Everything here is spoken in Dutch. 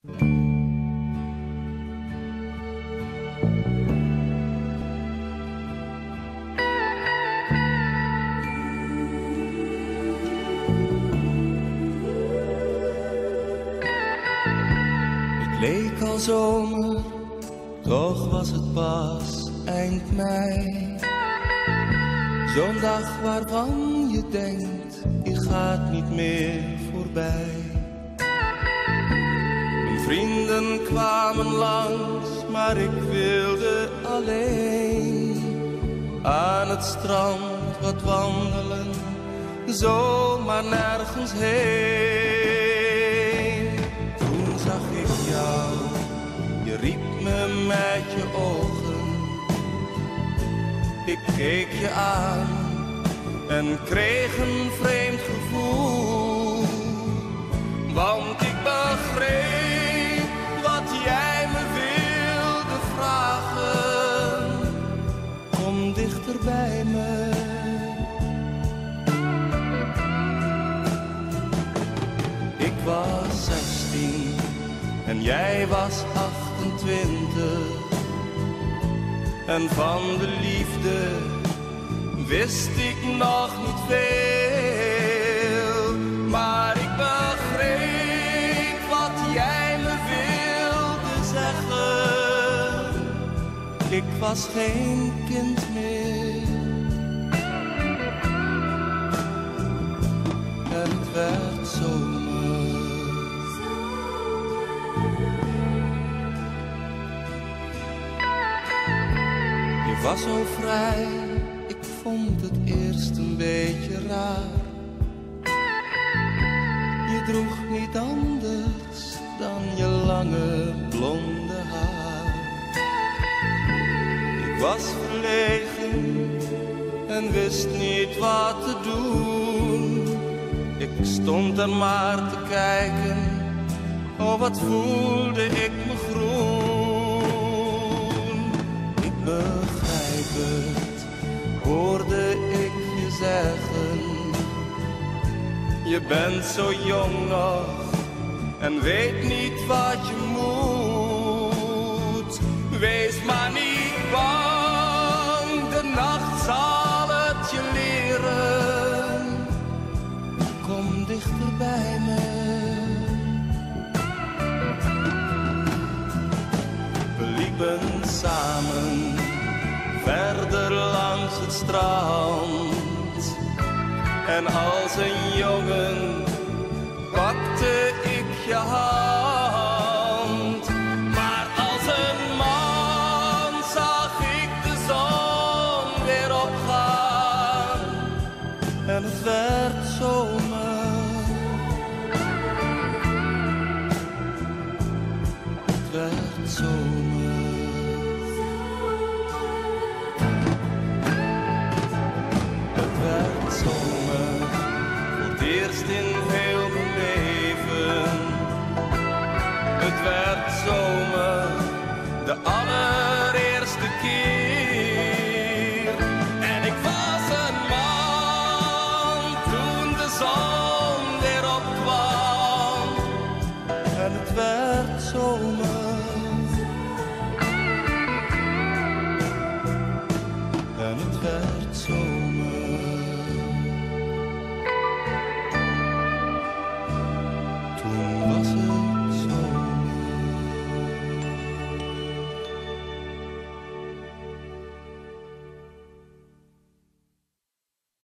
Het leek al zomer, toch was het pas eind mei. Zo'n dag waarvan je denkt, die gaat niet meer voorbij. Vrienden kwamen langs, maar ik wilde alleen aan het strand wat wandelen, zomaar nergens heen. Toen zag ik jou, je riep me met je ogen. Ik keek je aan en kreeg een vreemd gevoel. Want Ik was 16 en jij was 28. En van de liefde wist ik nog niet veel. Maar ik begreep wat jij me wilde zeggen. Ik was geen kind meer. En het werd zomer. Was zo vrij, ik vond het eerst een beetje raar. Je droeg niet anders dan je lange blonde haar. Ik was verlegen en wist niet wat te doen. Ik stond er maar te kijken, oh wat voelde ik me groen. Hoorde ik je zeggen. Je bent zo jong nog en weet niet wat je moet. Wees maar niet bang, de nacht zal het je leren. Kom dichter bij me. We liepen samen verder langs het strand. En als een jongen pakte ik je hand. Maar als een man zag ik de zon weer opgaan. En het werd zomer. Het werd zomer. Het werd zomer, de allereerste keer. En ik was een man toen de zon weer opkwam. En het werd zomer.